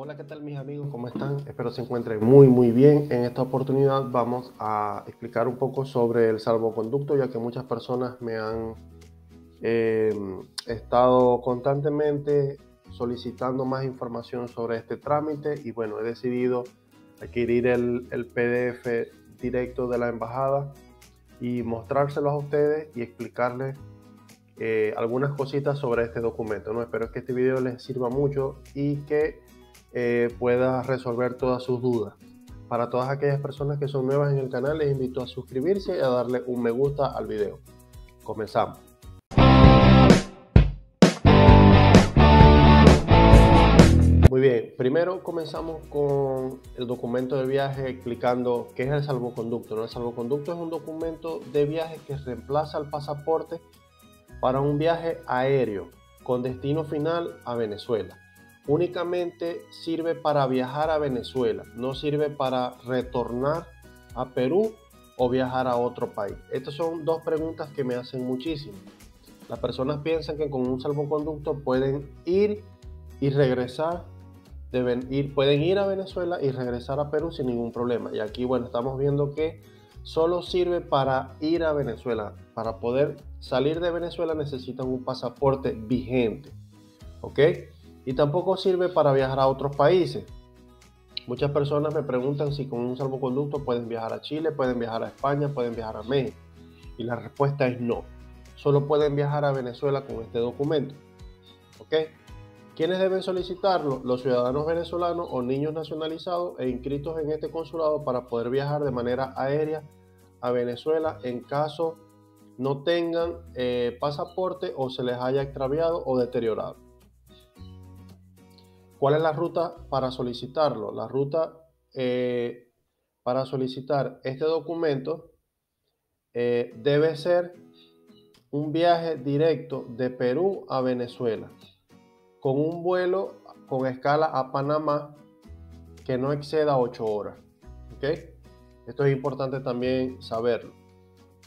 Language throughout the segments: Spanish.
Hola, ¿qué tal mis amigos? ¿Cómo están? Espero se encuentren muy muy bien. En esta oportunidad vamos a explicar un poco sobre el salvoconducto, ya que muchas personas me han eh, estado constantemente solicitando más información sobre este trámite y bueno, he decidido adquirir el, el PDF directo de la embajada y mostrárselos a ustedes y explicarles eh, algunas cositas sobre este documento. ¿no? Espero que este video les sirva mucho y que eh, pueda resolver todas sus dudas. Para todas aquellas personas que son nuevas en el canal, les invito a suscribirse y a darle un me gusta al video. Comenzamos. Muy bien, primero comenzamos con el documento de viaje explicando qué es el salvoconducto. El salvoconducto es un documento de viaje que reemplaza el pasaporte para un viaje aéreo con destino final a Venezuela únicamente sirve para viajar a Venezuela, no sirve para retornar a Perú o viajar a otro país. Estas son dos preguntas que me hacen muchísimo. Las personas piensan que con un salvoconducto pueden ir y regresar, deben ir, pueden ir a Venezuela y regresar a Perú sin ningún problema. Y aquí, bueno, estamos viendo que solo sirve para ir a Venezuela. Para poder salir de Venezuela necesitan un pasaporte vigente. ¿Ok? Y tampoco sirve para viajar a otros países. Muchas personas me preguntan si con un salvoconducto pueden viajar a Chile, pueden viajar a España, pueden viajar a México. Y la respuesta es no. Solo pueden viajar a Venezuela con este documento. ¿Ok? ¿Quiénes deben solicitarlo? Los ciudadanos venezolanos o niños nacionalizados e inscritos en este consulado para poder viajar de manera aérea a Venezuela en caso no tengan eh, pasaporte o se les haya extraviado o deteriorado. ¿Cuál es la ruta para solicitarlo? La ruta eh, para solicitar este documento eh, debe ser un viaje directo de Perú a Venezuela con un vuelo con escala a Panamá que no exceda 8 horas. Esto es importante también saberlo.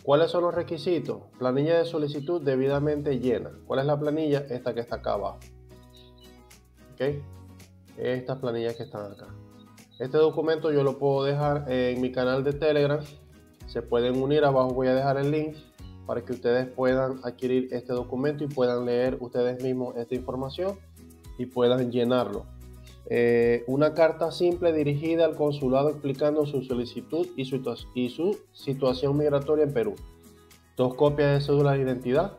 ¿Cuáles son los requisitos? Planilla de solicitud debidamente llena. ¿Cuál es la planilla? Esta que está acá abajo. ¿Okay? Estas planillas que están acá. Este documento yo lo puedo dejar en mi canal de Telegram. Se pueden unir, abajo voy a dejar el link para que ustedes puedan adquirir este documento y puedan leer ustedes mismos esta información y puedan llenarlo. Eh, una carta simple dirigida al consulado explicando su solicitud y su, y su situación migratoria en Perú. Dos copias de cédula de identidad.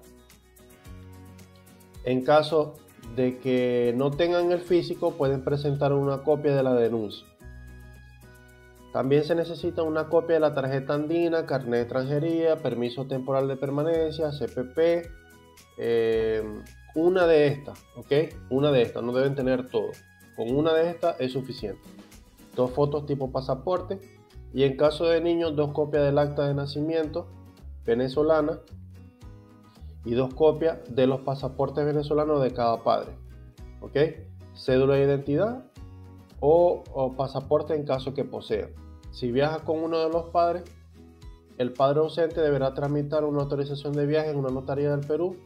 En caso de que no tengan el físico, pueden presentar una copia de la denuncia. También se necesita una copia de la tarjeta andina, carnet de extranjería, permiso temporal de permanencia, CPP, eh, una de estas, ¿ok? Una de estas, no deben tener todo. Con una de estas es suficiente. Dos fotos tipo pasaporte y en caso de niños, dos copias del acta de nacimiento venezolana y dos copias de los pasaportes venezolanos de cada padre. ¿Ok? Cédula de identidad o, pasaporte en caso que posea. Si viaja con uno de los padres, el padre ausente deberá tramitar una autorización de viaje en una notaría del Perú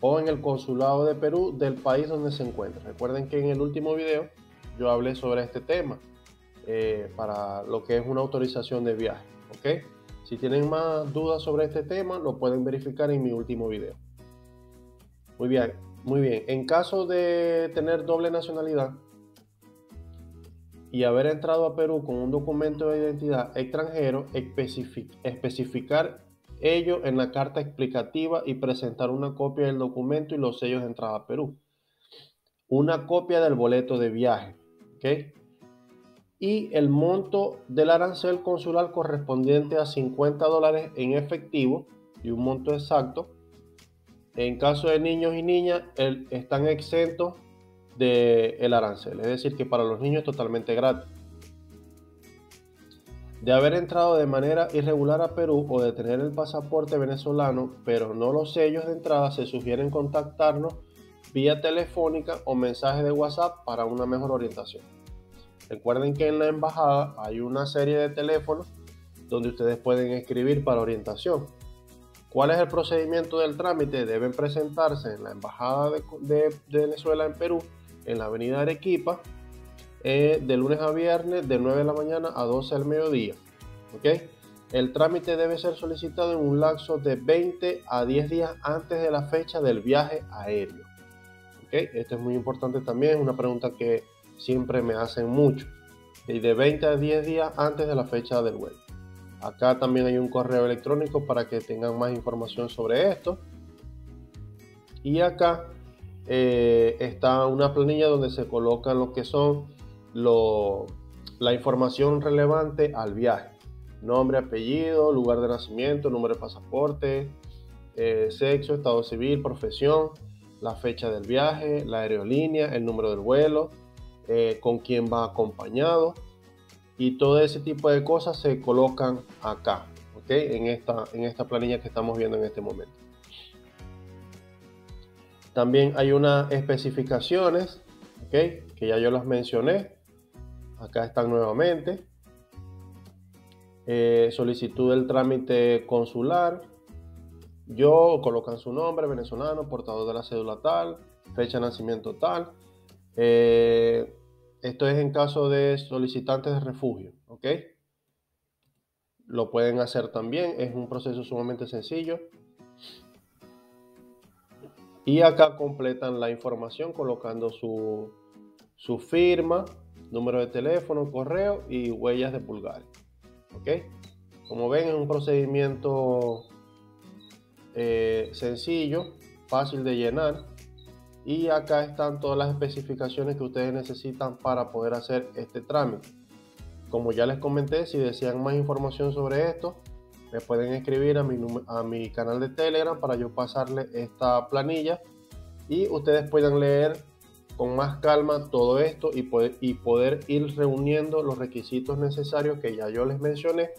o en el consulado de Perú del país donde se encuentra. Recuerden que en el último video yo hablé sobre este tema eh, para lo que es una autorización de viaje. ¿ok? Si tienen más dudas sobre este tema, lo pueden verificar en mi último video. Muy bien, muy bien. En caso de tener doble nacionalidad y haber entrado a Perú con un documento de identidad extranjero, especificar ello en la carta explicativa y presentar una copia del documento y los sellos de entrada a Perú. Una copia del boleto de viaje. ¿okay? Y el monto del arancel consular correspondiente a 50 dólares en efectivo y un monto exacto. En caso de niños y niñas, están exentos del el arancel, es decir, que para los niños es totalmente gratis. De haber entrado de manera irregular a Perú o de tener el pasaporte venezolano, pero no los sellos de entrada, se sugieren contactarnos vía telefónica o mensaje de WhatsApp para una mejor orientación. Recuerden que en la embajada hay una serie de teléfonos donde ustedes pueden escribir para orientación. ¿Cuál es el procedimiento del trámite? Deben presentarse en la embajada de, Venezuela en Perú, en la avenida Arequipa, eh, de lunes a viernes de 9 de la mañana a 12 del mediodía. ¿ok? El trámite debe ser solicitado en un lapso de 20 a 10 días antes de la fecha del viaje aéreo. ¿ok? Esto es muy importante también, es una pregunta que siempre me hacen mucho. Y de 20 a 10 días antes de la fecha del vuelo. Acá también hay un correo electrónico para que tengan más información sobre esto. Y acá eh, está una planilla donde se colocan lo que son la información relevante al viaje. Nombre, apellido, lugar de nacimiento, número de pasaporte, eh, sexo, estado civil, profesión, la fecha del viaje, la aerolínea, el número del vuelo, eh, con quién va acompañado y todo ese tipo de cosas se colocan acá, ¿ok? En esta, en planilla que estamos viendo en este momento. También hay unas especificaciones, ¿ok? Que ya yo las mencioné. Acá están nuevamente. Eh, solicitud del trámite consular. Yo colocan su nombre, venezolano, portador de la cédula tal, fecha de nacimiento tal. Eh, esto es en caso de solicitantes de refugio, ¿ok? Lo pueden hacer también, es un proceso sumamente sencillo. Y acá completan la información colocando su, su firma, número de teléfono, correo y huellas de pulgares. ¿Ok? Como ven, es un procedimiento eh, sencillo, fácil de llenar. Y acá están todas las especificaciones que ustedes necesitan para poder hacer este trámite. Como ya les comenté, si desean más información sobre esto, me pueden escribir a mi, canal de Telegram para yo pasarle esta planilla y ustedes puedan leer con más calma todo esto y poder, y poder ir reuniendo los requisitos necesarios que ya yo les mencioné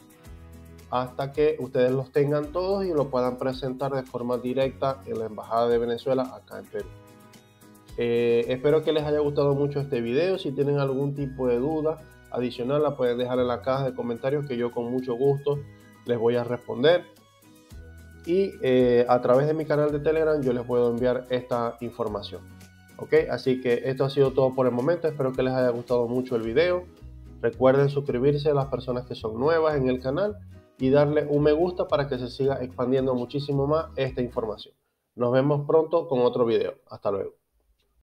hasta que ustedes los tengan todos y lo puedan presentar de forma directa en la Embajada de Venezuela acá en Perú. Eh, espero que les haya gustado mucho este video. Si tienen algún tipo de duda adicional, la pueden dejar en la caja de comentarios que yo con mucho gusto les voy a responder. Y eh, a través de mi canal de Telegram yo les puedo enviar esta información. Ok, así que esto ha sido todo por el momento. Espero que les haya gustado mucho el video. Recuerden suscribirse a las personas que son nuevas en el canal y darle un me gusta para que se siga expandiendo muchísimo más esta información. Nos vemos pronto con otro video. Hasta luego.